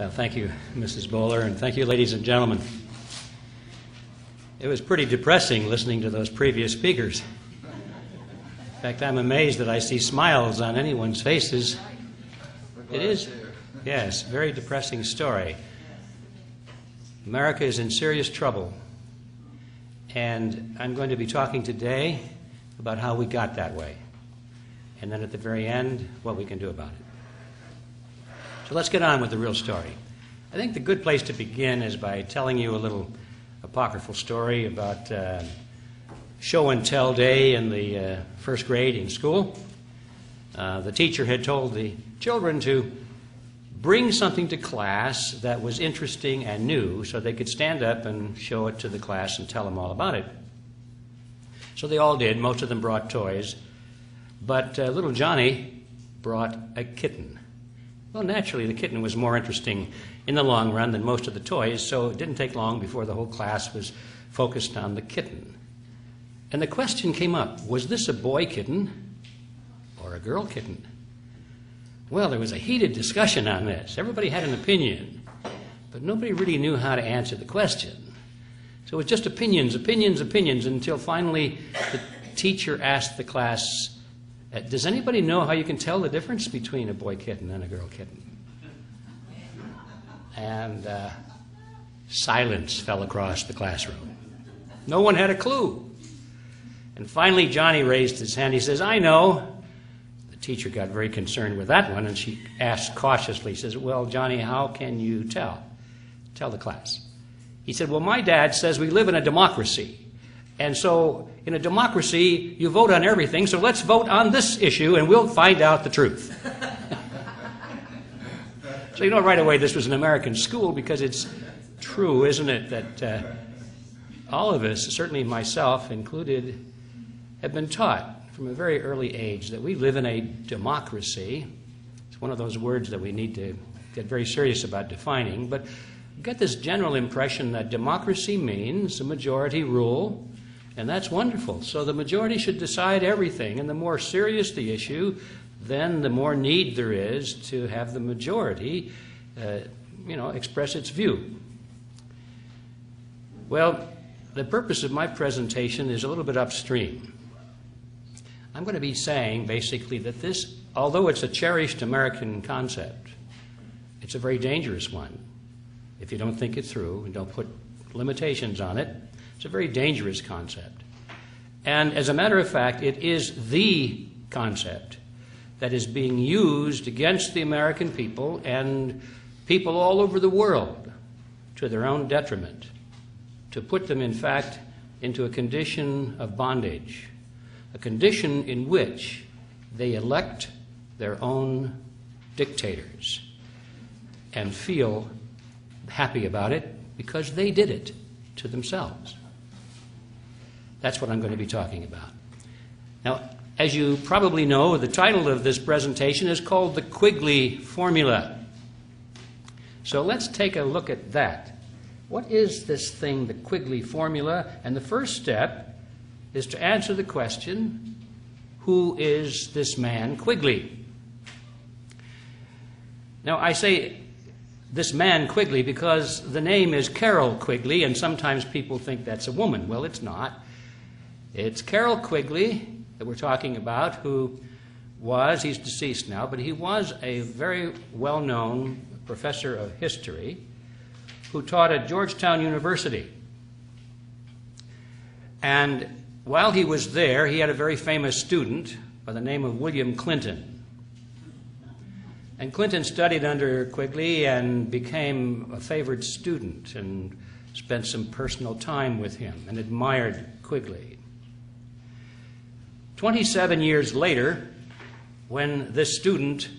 Well, thank you, Mrs. Bowler, and thank you, ladies and gentlemen. It was pretty depressing listening to those previous speakers. In fact, I'm amazed that I see smiles on anyone's faces. It is, yes, very depressing story. America is in serious trouble, and I'm going to be talking today about how we got that way, and then at the very end, what we can do about it. So let's get on with the real story. I think the good place to begin is by telling you a little apocryphal story about uh, show and tell day in the uh, first grade in school. Uh, the teacher had told the children to bring something to class that was interesting and new so they could stand up and show it to the class and tell them all about it. So they all did. Most of them brought toys. But uh, little Johnny brought a kitten. Well, naturally, the kitten was more interesting in the long run than most of the toys, so it didn't take long before the whole class was focused on the kitten. And the question came up was this a boy kitten or a girl kitten? Well, there was a heated discussion on this. Everybody had an opinion, but nobody really knew how to answer the question. So it was just opinions, opinions, opinions, until finally the teacher asked the class, does anybody know how you can tell the difference between a boy kitten and a girl kitten? And uh, silence fell across the classroom. No one had a clue. And finally, Johnny raised his hand. He says, I know. The teacher got very concerned with that one, and she asked cautiously, says, Well, Johnny, how can you tell? Tell the class. He said, Well, my dad says we live in a democracy. And so, in a democracy, you vote on everything, so let's vote on this issue and we'll find out the truth. so, you know right away this was an American school because it's true, isn't it, that uh, all of us, certainly myself included, have been taught from a very early age that we live in a democracy. It's one of those words that we need to get very serious about defining, but get this general impression that democracy means a majority rule and that's wonderful. So the majority should decide everything. And the more serious the issue, then the more need there is to have the majority, uh, you know, express its view. Well, the purpose of my presentation is a little bit upstream. I'm going to be saying basically that this, although it's a cherished American concept, it's a very dangerous one if you don't think it through and don't put limitations on it. It's a very dangerous concept. And as a matter of fact, it is the concept that is being used against the American people and people all over the world to their own detriment, to put them, in fact, into a condition of bondage, a condition in which they elect their own dictators and feel happy about it because they did it to themselves. That's what I'm going to be talking about. Now, as you probably know, the title of this presentation is called the Quigley Formula. So let's take a look at that. What is this thing, the Quigley Formula? And the first step is to answer the question who is this man, Quigley? Now, I say this man Quigley because the name is Carroll Quigley, and sometimes people think that's a woman. Well, it's not. It's Carroll Quigley that we're talking about, who was, he's deceased now, but he was a very well known professor of history who taught at Georgetown University. And while he was there, he had a very famous student by the name of William Clinton. And Clinton studied under Quigley and became a favored student and spent some personal time with him and admired Quigley. 27 years later, when this student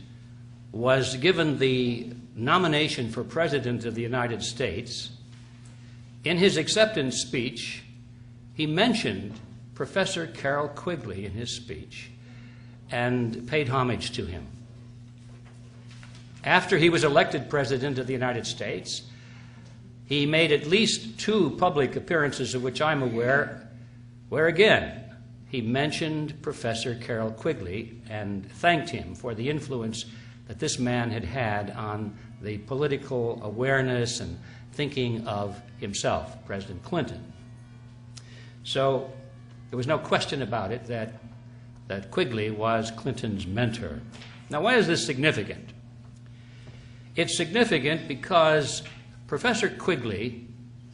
was given the nomination for President of the United States, in his acceptance speech, he mentioned Professor Carroll Quigley in his speech and paid homage to him. After he was elected President of the United States, he made at least two public appearances of which I'm aware, where again he mentioned Professor Carroll Quigley and thanked him for the influence that this man had had on the political awareness and thinking of himself, President Clinton. So there was no question about it that, that Quigley was Clinton's mentor. Now, why is this significant? It's significant because Professor Quigley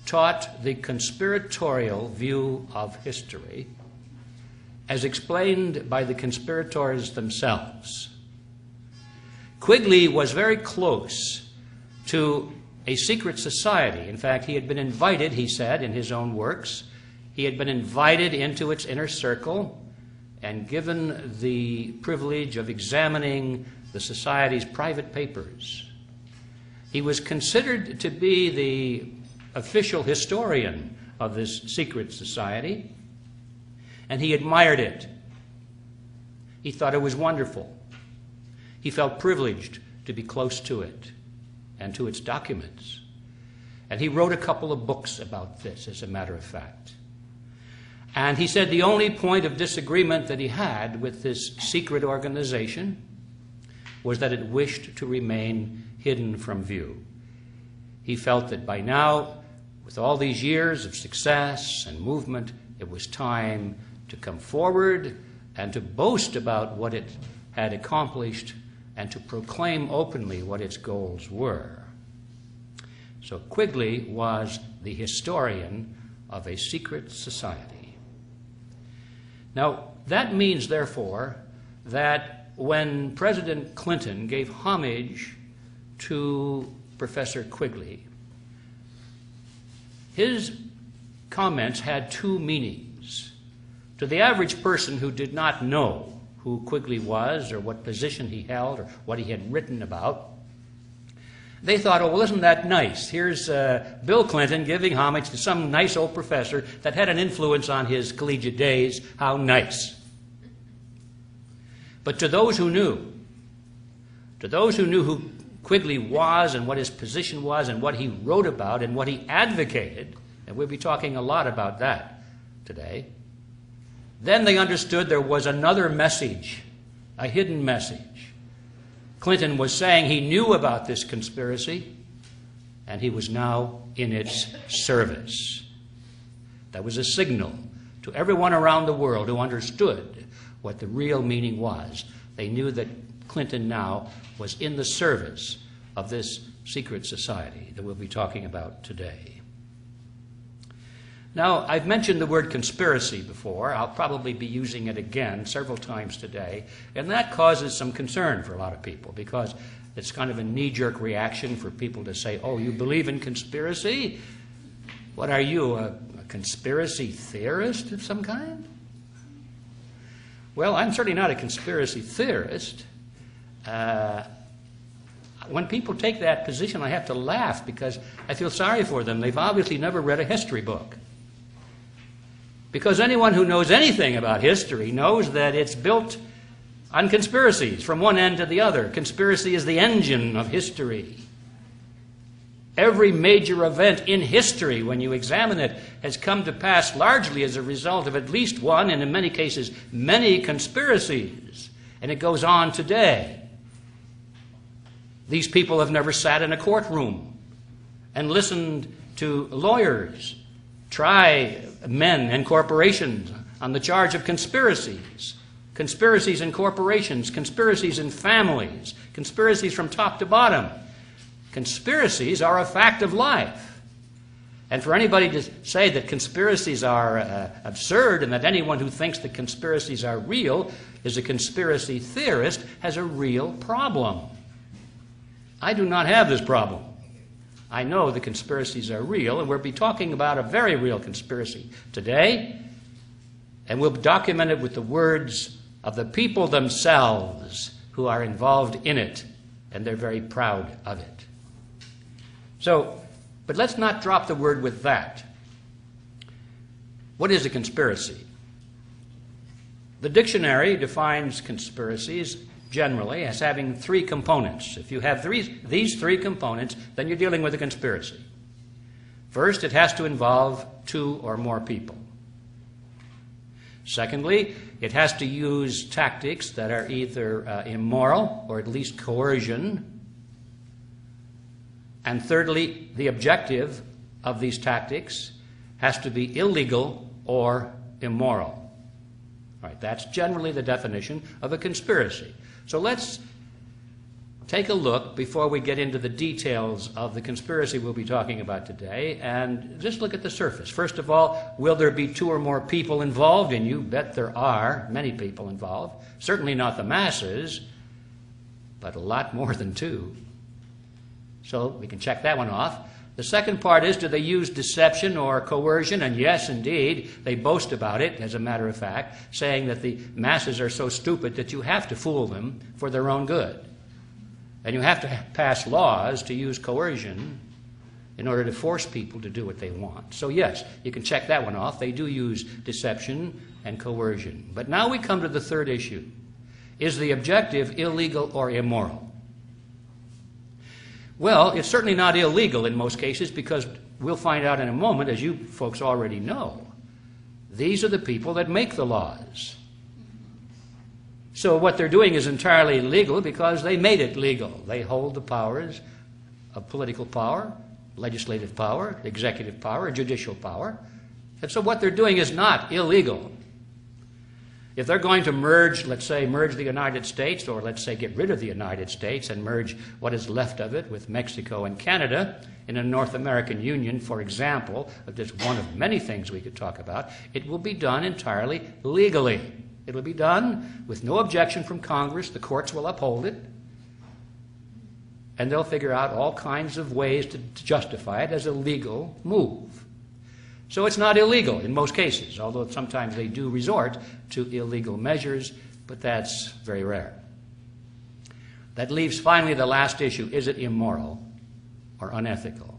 taught the conspiratorial view of history as explained by the conspirators themselves. Quigley was very close to a secret society. In fact, he had been invited, he said in his own works, he had been invited into its inner circle and given the privilege of examining the society's private papers. He was considered to be the official historian of this secret society, and he admired it. He thought it was wonderful. He felt privileged to be close to it and to its documents. And he wrote a couple of books about this, as a matter of fact. And he said the only point of disagreement that he had with this secret organization was that it wished to remain hidden from view. He felt that by now, with all these years of success and movement, it was time to come forward and to boast about what it had accomplished and to proclaim openly what its goals were. So Quigley was the historian of a secret society. Now, that means, therefore, that when President Clinton gave homage to Professor Quigley, his comments had two meanings. To the average person who did not know who Quigley was or what position he held or what he had written about, they thought, oh, well, isn't that nice? Here's uh, Bill Clinton giving homage to some nice old professor that had an influence on his collegiate days. How nice. But to those who knew, to those who knew who Quigley was and what his position was and what he wrote about and what he advocated, and we'll be talking a lot about that today, then they understood there was another message, a hidden message. Clinton was saying he knew about this conspiracy and he was now in its service. That was a signal to everyone around the world who understood what the real meaning was. They knew that Clinton now was in the service of this secret society that we'll be talking about today. Now, I've mentioned the word conspiracy before. I'll probably be using it again several times today, and that causes some concern for a lot of people because it's kind of a knee jerk reaction for people to say, Oh, you believe in conspiracy? What are you, a, a conspiracy theorist of some kind? Well, I'm certainly not a conspiracy theorist. Uh, when people take that position, I have to laugh because I feel sorry for them. They've obviously never read a history book. Because anyone who knows anything about history knows that it's built on conspiracies from one end to the other. Conspiracy is the engine of history. Every major event in history, when you examine it, has come to pass largely as a result of at least one, and in many cases, many conspiracies. And it goes on today. These people have never sat in a courtroom and listened to lawyers try men and corporations on the charge of conspiracies. Conspiracies in corporations, conspiracies in families, conspiracies from top to bottom. Conspiracies are a fact of life. And for anybody to say that conspiracies are uh, absurd and that anyone who thinks that conspiracies are real is a conspiracy theorist has a real problem. I do not have this problem. I know the conspiracies are real, and we'll be talking about a very real conspiracy today, and we'll document it with the words of the people themselves who are involved in it, and they're very proud of it. So, but let's not drop the word with that. What is a conspiracy? The dictionary defines conspiracies generally as having three components. If you have three, these three components, then you're dealing with a conspiracy. First, it has to involve two or more people. Secondly, it has to use tactics that are either uh, immoral or at least coercion. And thirdly, the objective of these tactics has to be illegal or immoral. All right, that's generally the definition of a conspiracy. So let's take a look before we get into the details of the conspiracy we'll be talking about today and just look at the surface. First of all, will there be two or more people involved? And you bet there are many people involved. Certainly not the masses, but a lot more than two. So we can check that one off. The second part is do they use deception or coercion? And yes, indeed, they boast about it, as a matter of fact, saying that the masses are so stupid that you have to fool them for their own good. And you have to pass laws to use coercion in order to force people to do what they want. So, yes, you can check that one off. They do use deception and coercion. But now we come to the third issue Is the objective illegal or immoral? Well, it's certainly not illegal in most cases because we'll find out in a moment, as you folks already know. These are the people that make the laws. So what they're doing is entirely legal because they made it legal. They hold the powers of political power, legislative power, executive power, judicial power. And so what they're doing is not illegal. If they're going to merge, let's say, merge the United States, or let's say get rid of the United States and merge what is left of it with Mexico and Canada in a North American Union, for example, just one of many things we could talk about, it will be done entirely legally. It'll be done with no objection from Congress. The courts will uphold it. And they'll figure out all kinds of ways to, to justify it as a legal move. So it's not illegal in most cases, although sometimes they do resort to illegal measures, but that's very rare. That leaves finally the last issue is it immoral or unethical?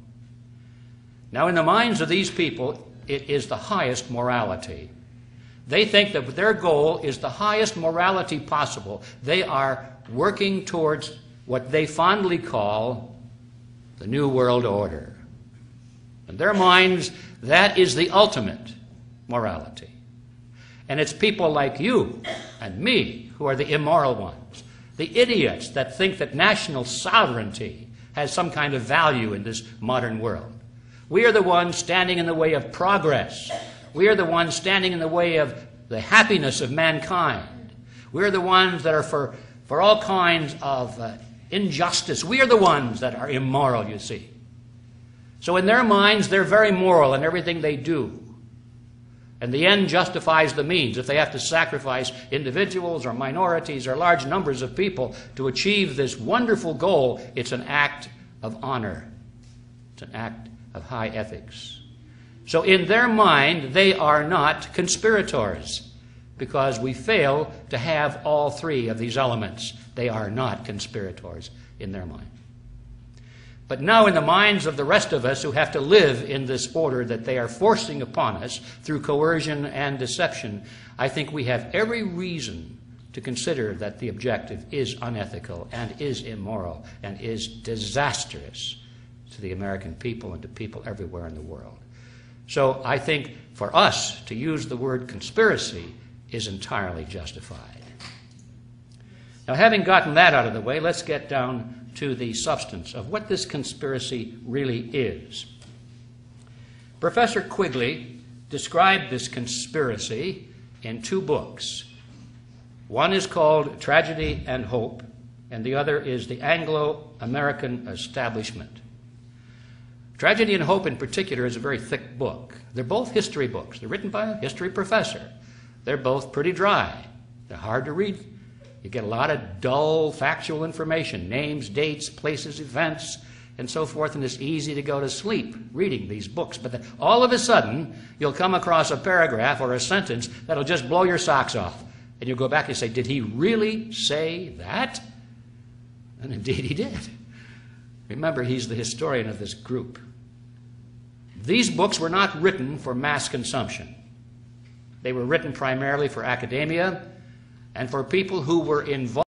Now, in the minds of these people, it is the highest morality. They think that their goal is the highest morality possible. They are working towards what they fondly call the New World Order. In their minds, that is the ultimate morality. And it's people like you and me who are the immoral ones, the idiots that think that national sovereignty has some kind of value in this modern world. We are the ones standing in the way of progress we are the ones standing in the way of the happiness of mankind. We're the ones that are for, for all kinds of uh, injustice. We are the ones that are immoral, you see. So, in their minds, they're very moral in everything they do. And the end justifies the means. If they have to sacrifice individuals or minorities or large numbers of people to achieve this wonderful goal, it's an act of honor. It's an act of high ethics. So, in their mind, they are not conspirators because we fail to have all three of these elements. They are not conspirators in their mind. But now, in the minds of the rest of us who have to live in this order that they are forcing upon us through coercion and deception, I think we have every reason to consider that the objective is unethical and is immoral and is disastrous to the American people and to people everywhere in the world. So I think for us to use the word conspiracy is entirely justified. Now, having gotten that out of the way, let's get down to the substance of what this conspiracy really is. Professor Quigley described this conspiracy in two books. One is called Tragedy and Hope, and the other is The Anglo American Establishment. Tragedy and Hope, in particular, is a very thick book. They're both history books. They're written by a history professor. They're both pretty dry. They're hard to read. You get a lot of dull, factual information names, dates, places, events, and so forth, and it's easy to go to sleep reading these books. But then, all of a sudden, you'll come across a paragraph or a sentence that'll just blow your socks off. And you'll go back and say, Did he really say that? And indeed, he did. Remember, he's the historian of this group. These books were not written for mass consumption. They were written primarily for academia and for people who were involved.